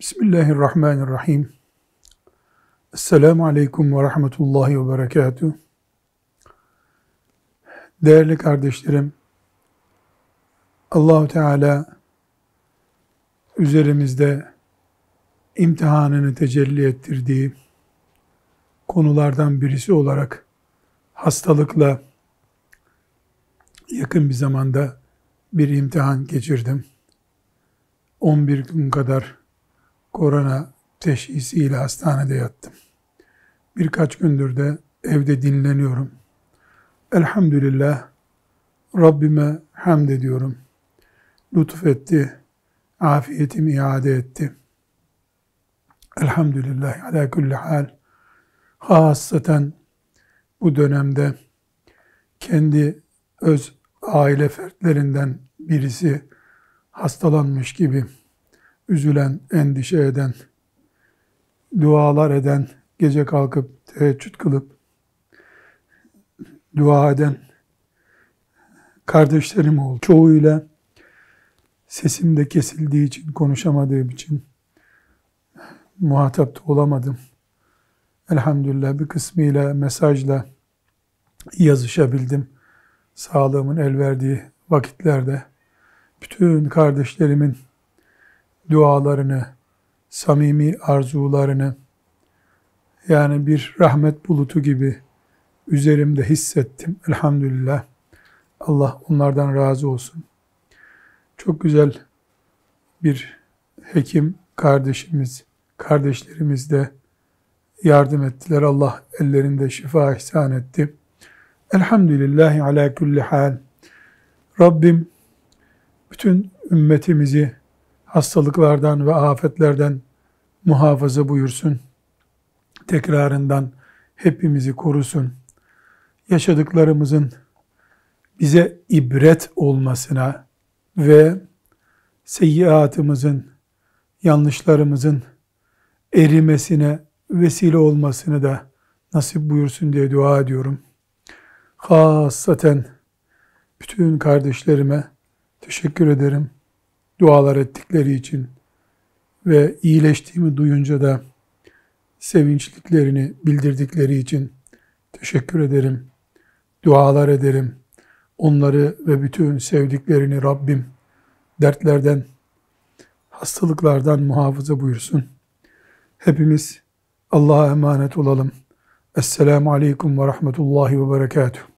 Bismillahirrahmanirrahim. Esselamu Aleyküm ve Rahmetullahi ve Berekatuhu. Değerli kardeşlerim, Allahu Teala üzerimizde imtihanını tecelli ettirdiği konulardan birisi olarak hastalıkla yakın bir zamanda bir imtihan geçirdim. 11 gün kadar korona teşhisiyle hastanede yattım. Birkaç gündür de evde dinleniyorum. Elhamdülillah Rabbime hamd ediyorum. Lütfetti, afiyetimi iade etti. Elhamdülillah ala kulli hal. Hasaten bu dönemde kendi öz aile fertlerinden birisi hastalanmış gibi üzülen, endişe eden, dualar eden, gece kalkıp teheccüd kılıp dua eden kardeşlerim oldu. Çoğuyla sesim de kesildiği için, konuşamadığım için muhatap da olamadım. Elhamdülillah bir kısmıyla mesajla yazışabildim. Sağlığımın el verdiği vakitlerde bütün kardeşlerimin dualarını, samimi arzularını yani bir rahmet bulutu gibi üzerimde hissettim. Elhamdülillah. Allah onlardan razı olsun. Çok güzel bir hekim kardeşimiz, kardeşlerimiz de yardım ettiler. Allah ellerinde şifa ihsan etti. Elhamdülillahi ala kulli hal. Rabbim bütün ümmetimizi hastalıklardan ve afetlerden muhafaza buyursun. Tekrarından hepimizi korusun. Yaşadıklarımızın bize ibret olmasına ve seyyiatımızın, yanlışlarımızın erimesine vesile olmasını da nasip buyursun diye dua ediyorum. Hasaten bütün kardeşlerime teşekkür ederim dualar ettikleri için ve iyileştiğimi duyunca da sevinçliklerini bildirdikleri için teşekkür ederim. Dualar ederim. Onları ve bütün sevdiklerini Rabbim dertlerden, hastalıklardan muhafaza buyursun. Hepimiz Allah'a emanet olalım. Esselamu Aleyküm ve Rahmetullahi ve Berekatuhu.